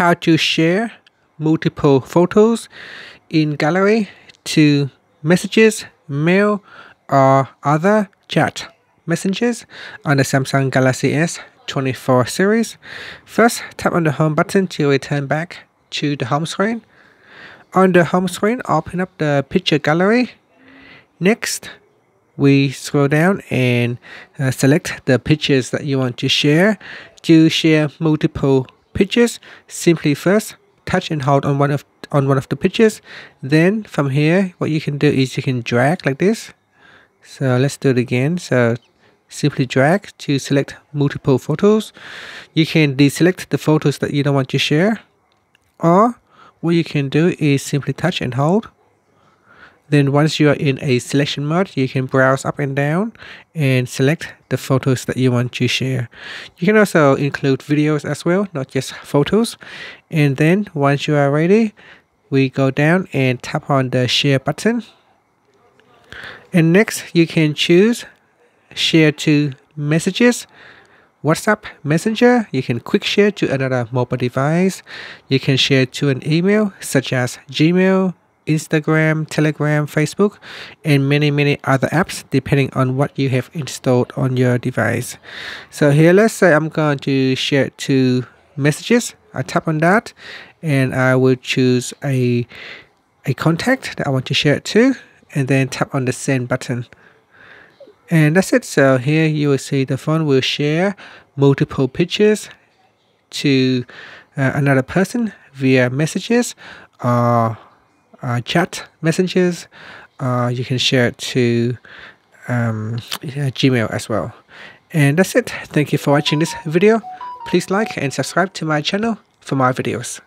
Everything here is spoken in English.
how to share multiple photos in gallery to messages, mail, or other chat messengers on the Samsung Galaxy S24 series. First, tap on the home button to return back to the home screen. On the home screen, open up the picture gallery. Next, we scroll down and uh, select the pictures that you want to share. To share multiple pictures, simply first touch and hold on one of on one of the pictures. Then from here, what you can do is you can drag like this. So let's do it again. So simply drag to select multiple photos. You can deselect the photos that you don't want to share. Or what you can do is simply touch and hold. Then once you are in a selection mode, you can browse up and down and select the photos that you want to share. You can also include videos as well, not just photos. And then once you are ready, we go down and tap on the share button. And next you can choose share to messages, WhatsApp Messenger, you can quick share to another mobile device. You can share to an email such as Gmail, Instagram, Telegram, Facebook, and many, many other apps depending on what you have installed on your device. So here, let's say I'm going to share it to messages. I tap on that and I will choose a, a contact that I want to share it to and then tap on the send button and that's it so here you will see the phone will share multiple pictures to uh, another person via messages or uh, chat messages uh, you can share it to um, Gmail as well. And that's it. Thank you for watching this video. Please like and subscribe to my channel for more videos